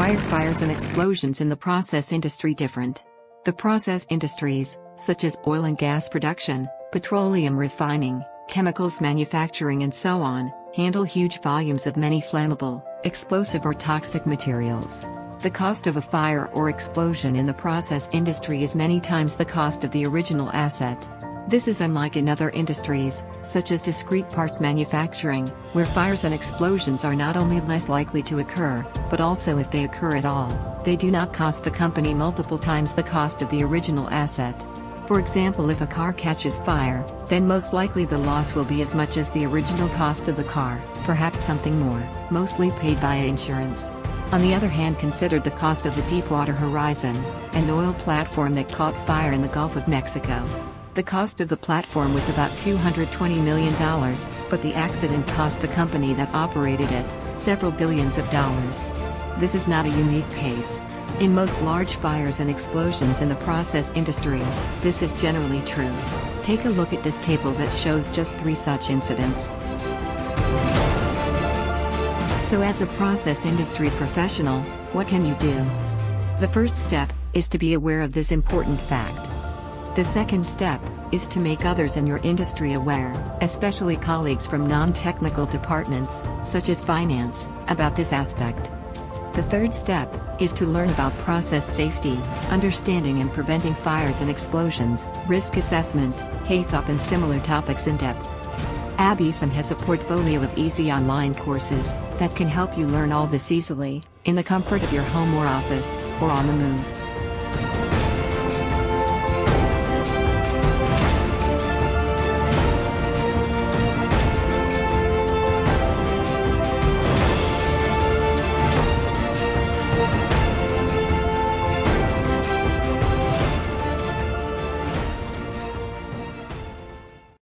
Fires and explosions in the process industry different? The process industries, such as oil and gas production, petroleum refining, chemicals manufacturing and so on, handle huge volumes of many flammable, explosive or toxic materials. The cost of a fire or explosion in the process industry is many times the cost of the original asset. This is unlike in other industries, such as discrete parts manufacturing, where fires and explosions are not only less likely to occur, but also if they occur at all, they do not cost the company multiple times the cost of the original asset. For example if a car catches fire, then most likely the loss will be as much as the original cost of the car, perhaps something more, mostly paid via insurance. On the other hand consider the cost of the Deepwater Horizon, an oil platform that caught fire in the Gulf of Mexico. The cost of the platform was about $220 million, but the accident cost the company that operated it several billions of dollars. This is not a unique case. In most large fires and explosions in the process industry, this is generally true. Take a look at this table that shows just three such incidents. So as a process industry professional, what can you do? The first step is to be aware of this important fact. The second step is to make others in your industry aware, especially colleagues from non-technical departments, such as finance, about this aspect. The third step is to learn about process safety, understanding and preventing fires and explosions, risk assessment, HAZOP and similar topics in depth. Abhisam has a portfolio of easy online courses that can help you learn all this easily, in the comfort of your home or office, or on the move.